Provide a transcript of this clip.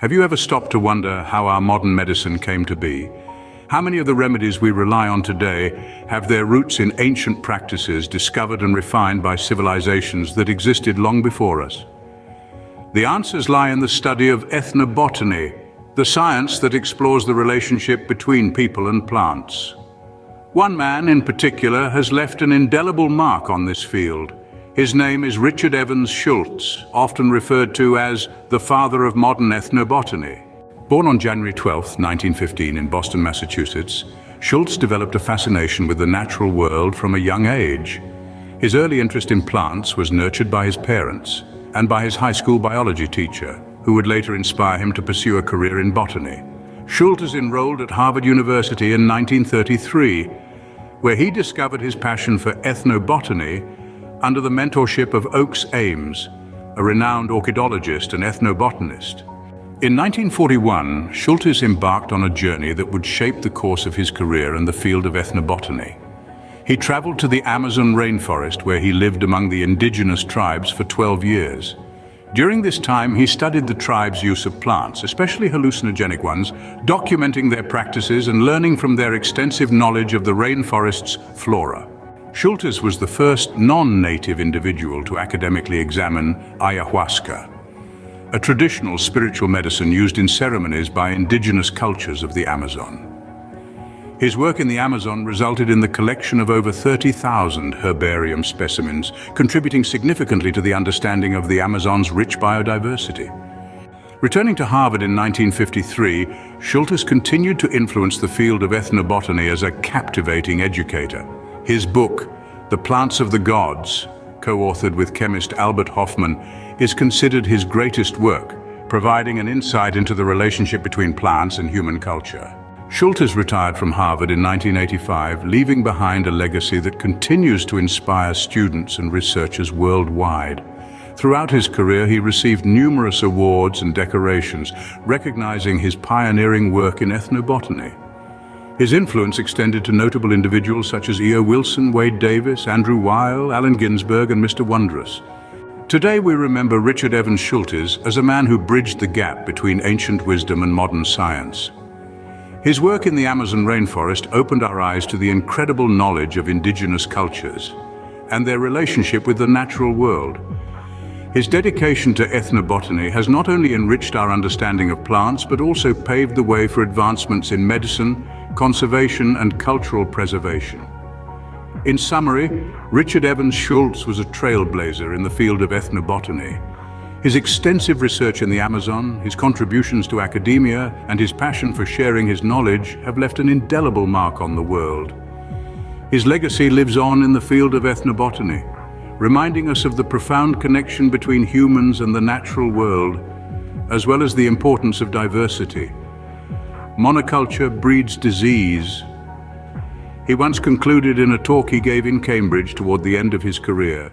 Have you ever stopped to wonder how our modern medicine came to be? How many of the remedies we rely on today have their roots in ancient practices discovered and refined by civilizations that existed long before us? The answers lie in the study of ethnobotany, the science that explores the relationship between people and plants. One man in particular has left an indelible mark on this field. His name is Richard Evans Schultz, often referred to as the father of modern ethnobotany. Born on January 12, 1915 in Boston, Massachusetts, Schultz developed a fascination with the natural world from a young age. His early interest in plants was nurtured by his parents and by his high school biology teacher, who would later inspire him to pursue a career in botany. Schultz enrolled at Harvard University in 1933, where he discovered his passion for ethnobotany under the mentorship of Oakes Ames, a renowned orchidologist and ethnobotanist. In 1941, Schultes embarked on a journey that would shape the course of his career in the field of ethnobotany. He traveled to the Amazon rainforest where he lived among the indigenous tribes for 12 years. During this time, he studied the tribe's use of plants, especially hallucinogenic ones, documenting their practices and learning from their extensive knowledge of the rainforest's flora. Schultes was the first non-native individual to academically examine ayahuasca, a traditional spiritual medicine used in ceremonies by indigenous cultures of the Amazon. His work in the Amazon resulted in the collection of over 30,000 herbarium specimens, contributing significantly to the understanding of the Amazon's rich biodiversity. Returning to Harvard in 1953, Schultes continued to influence the field of ethnobotany as a captivating educator. His book, The Plants of the Gods, co-authored with chemist Albert Hofmann, is considered his greatest work, providing an insight into the relationship between plants and human culture. Schultes retired from Harvard in 1985, leaving behind a legacy that continues to inspire students and researchers worldwide. Throughout his career, he received numerous awards and decorations, recognizing his pioneering work in ethnobotany. His influence extended to notable individuals such as E.O. Wilson, Wade Davis, Andrew Weil, Allen Ginsberg, and Mr. Wondrous. Today we remember Richard Evans Schultes as a man who bridged the gap between ancient wisdom and modern science. His work in the Amazon rainforest opened our eyes to the incredible knowledge of indigenous cultures and their relationship with the natural world. His dedication to ethnobotany has not only enriched our understanding of plants, but also paved the way for advancements in medicine, conservation and cultural preservation. In summary, Richard Evans Schultz was a trailblazer in the field of ethnobotany. His extensive research in the Amazon, his contributions to academia, and his passion for sharing his knowledge have left an indelible mark on the world. His legacy lives on in the field of ethnobotany, reminding us of the profound connection between humans and the natural world, as well as the importance of diversity. Monoculture breeds disease. He once concluded in a talk he gave in Cambridge toward the end of his career,